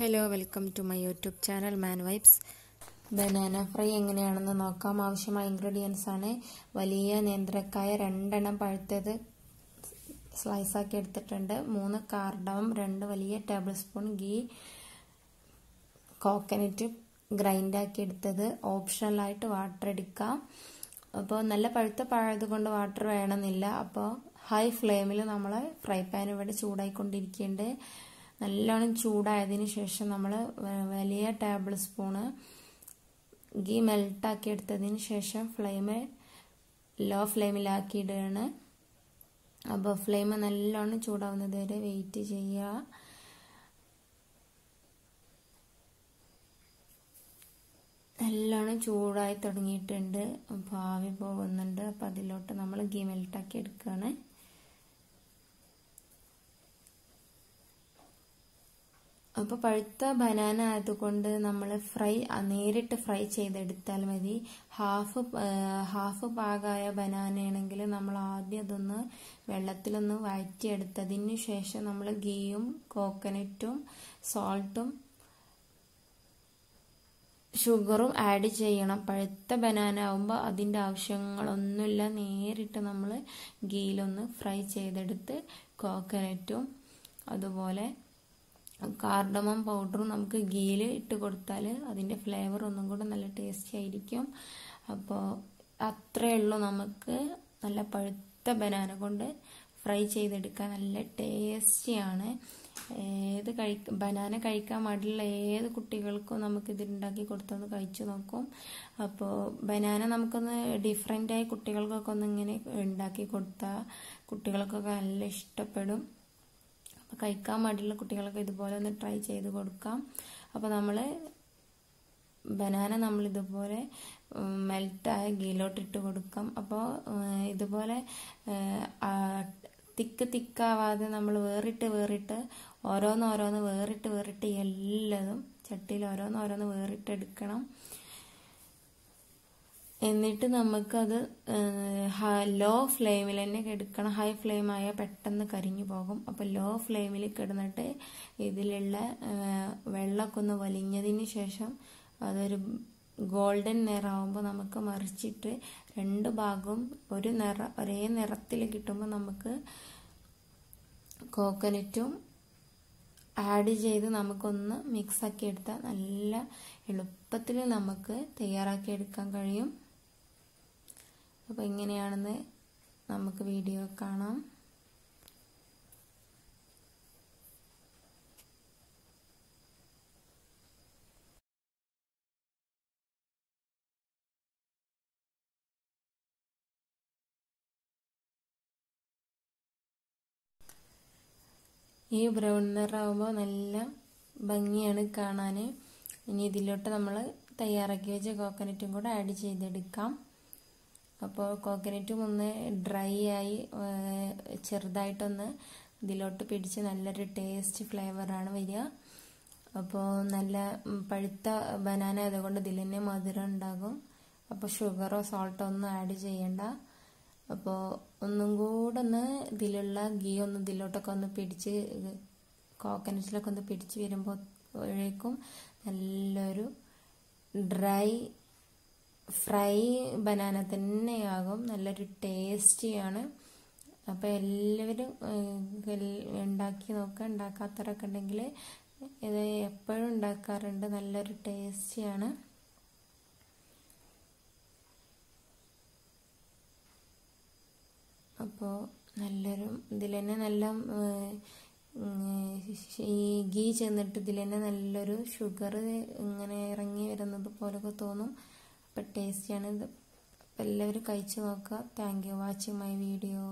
Hello welcome to my YouTube channel man vibes banana fry എങ്ങനെയാണെന്ന് നോക്കാം. ആവശ്യമായ ingredients ആണ്. വലിയ നേന്ത്രക്കായ രണ്ടെണ്ണം പഴുത്തത് സ്ലൈസാക്കി എടുത്തിട്ടുണ്ട്. മൂന്ന് കാർഡമം രണ്ട് വലിയ ടേബിൾ സ്പൂൺ ഗീ കോക്കനറ്റ് ഗ്രൈൻഡാക്കി എടുത്തത്. ഓപ്ഷണലായിട്ട് വാട്ടർ എടുക്കാം. അപ്പോൾ നല്ല പഴുത്ത പഴയത് കൊണ്ട് വാട്ടർ വേണമെന്നില്ല അപ്പോൾ ഹൈ ഫ്ലെയിമിൽ നമ്മൾ ഫ്രൈ പാൻ ഇവിടെ ചൂടായിക്കൊണ്ടിരിക്കുന്നുണ്ട്. നല്ലോണം ചൂടായതിന് ശേഷം നമ്മൾ വലിയ ടേബിൾ സ്പൂണ് ഗീ മെൽട്ടാക്കി എടുത്തതിന് ശേഷം ഫ്ലെയിം ലോ ഫ്ലെയിമിലാക്കി ഇടുകയാണ് അപ്പോൾ ഫ്ലെയിം നല്ലോണം ചൂടാവുന്നത് വരെ വെയിറ്റ് ചെയ്യുക. നല്ലോണം ചൂടായി തുടങ്ങിയിട്ടുണ്ട്. ആവി പോകുന്നുണ്ട്. അപ്പോൾ അതിലോട്ട് നമ്മൾ ഗീ മെൽട്ടാക്കി എടുക്കുകയാണ് അപ്പോൾ പഴുത്ത ബനാന ആയതുകൊണ്ട് നമ്മൾ ഫ്രൈ നേരിട്ട് ഫ്രൈ ചെയ്തെടുത്താൽ മതി. ഹാഫ് ഹാഫ് പാകമായ ബനാനയാണെങ്കിൽ നമ്മൾ ആദ്യം അതൊന്ന് വെള്ളത്തിലൊന്ന് വഴറ്റിയെടുത്തതിന് ശേഷം നമ്മൾ ഗീയും കോക്കനറ്റും സോൾട്ടും ഷുഗറും ആഡ് ചെയ്യണം. പഴുത്ത ബനാന ആവുമ്പോൾ അതിന്റെ ആവശ്യങ്ങളൊന്നുമില്ല. നേരിട്ട് നമ്മൾ ഗീയിലൊന്ന് ഫ്രൈ ചെയ്തെടുത്ത് കോക്കനറ്റും അതുപോലെ കാർഡമം പൗഡർ നമുക്ക് ഗീയിൽ ഇട്ട് കൊടുത്താൽ അതിന്റെ ഫ്ലേവർ ഒന്നും കൂടെ നല്ല ടേസ്റ്റി ആയിരിക്കും. അപ്പോൾ അത്രയേ ഉള്ളൂ നമുക്ക് നല്ല പഴുത്ത ബനാന കൊണ്ട് ഫ്രൈ ചെയ്തെടുക്കാൻ നല്ല ടേസ്റ്റിയാണ് ഏത് കഴി ബനാന കഴിക്കാൻ മടിയുള്ള ഏത് കുട്ടികൾക്കും നമുക്ക് ഇതിലുണ്ടാക്കി കൊടുത്തൊന്ന് കഴിച്ചു നോക്കും. അപ്പോൾ ബനാന നമുക്കൊന്ന് ഡിഫറെന്റായി കുട്ടികൾക്കൊക്കെ ഒന്ന് ഇങ്ങനെ ഉണ്ടാക്കി കൊടുത്താൽ കുട്ടികൾക്കൊക്കെ നല്ല ഇഷ്ടപ്പെടും. അപ്പോൾ കഴിക്കാൻ മടിയുള്ള കുട്ടികൾക്ക് ഇതുപോലെ ഒന്ന് ട്രൈ ചെയ്ത് കൊടുക്കാം. അപ്പോൾ നമ്മൾ ബനാന നമ്മൾ ഇതുപോലെ മെൽറ്റായ ഗീലോട്ടിട്ട് കൊടുക്കാം. അപ്പോൾ ഇതുപോലെ തിക്ക് തിക്കാവാതെ നമ്മൾ വേറിട്ട് വേറിട്ട് ഓരോന്ന് ഓരോന്ന് വേറിട്ട് വേറിട്ട് എല്ലാതും ചട്ടിയിൽ ഓരോന്ന് ഓരോന്ന് വേറിട്ട് എടുക്കണം എന്നിട്ട് നമുക്കത് ലോ ഫ്ലെയിമിൽ തന്നെ കിടക്കണം. ഹൈ ഫ്ലെയിം ആയാൽ പെട്ടെന്ന് കരിഞ്ഞു പോകും. അപ്പോൾ ലോ ഫ്ലെയിമിൽ കിടന്നിട്ട് ഇതിലുള്ള വെള്ളമൊക്കെ ഒന്ന് വലിഞ്ഞതിന് ശേഷം അതൊരു ഗോൾഡൻ നിറമാകുമ്പോൾ നമുക്ക് മറിച്ചിട്ട് രണ്ട് ഭാഗവും ഒരു നിറ ഒരേ നിറത്തിൽ കിട്ടുമ്പോൾ നമുക്ക് കോക്കനറ്റും ആഡ് ചെയ്ത് നമുക്കൊന്ന് മിക്സാക്കി എടുത്താൽ നല്ല എളുപ്പത്തിൽ നമുക്ക് തയ്യാറാക്കി എടുക്കാൻ കഴിയും. അപ്പോൾ ഇങ്ങനെയാണെന്ന് നമുക്ക് വീഡിയോ കാണാം. ഈ ബ്രൗൺ നിറാവുമ്പോൾ നല്ല ഭംഗിയാണ് കാണാൻ ഇനി ഇതിലോട്ട് നമ്മൾ തയ്യാറാക്കി വെച്ച കോക്കനറ്റും കൂടെ ആഡ് ചെയ്തെടുക്കാം. അപ്പോൾ കോക്കനറ്റും ഒന്ന് ഡ്രൈ ആയി ചെറുതായിട്ടൊന്ന് ഇതിലോട്ട് പിടിച്ച് നല്ലൊരു ടേസ്റ്റ് ഫ്ലേവറാണ് വരിക. അപ്പോൾ നല്ല പഴുത്ത ബനാന ആയതുകൊണ്ട് ഇതിൽ തന്നെ മധുരം ഉണ്ടാകും. അപ്പോൾ ഷുഗറോ സോൾട്ടോ ഒന്നും ആഡ് ചെയ്യണ്ട. അപ്പോൾ ഒന്നും കൂടെ ഒന്ന് ഇതിലുള്ള ഗീ ഒന്ന് ഇതിലോട്ടൊക്കെ ഒന്ന് പിടിച്ച് കോക്കനറ്റിലൊക്കെ ഒന്ന് പിടിച്ച് വരുമ്പോഴേക്കും നല്ലൊരു ഡ്രൈ ഫ്രൈ ബനാന തന്നെയാകും. നല്ലൊരു ടേസ്റ്റിയാണ്. അപ്പോൾ എല്ലാവരും ഉണ്ടാക്കി നോക്കുക ഉണ്ടാക്കാത്തവരൊക്കെ ഉണ്ടെങ്കിൽ ഇത് എപ്പോഴും ഉണ്ടാക്കാറുണ്ട്. നല്ലൊരു ടേസ്റ്റിയാണ്. അപ്പോൾ നല്ലൊരു ഇതിൽ തന്നെ നല്ല ഈ ഗീ ചെന്നിട്ട് ഇതിൽ തന്നെ നല്ലൊരു ഷുഗർ ഇങ്ങനെ ഇറങ്ങി വരുന്നത് പോലൊക്കെ തോന്നും. ടേസ്റ്റിയാണ് ഇത് എല്ലാവരും കഴിച്ചു നോക്കുക. Thank you watching my video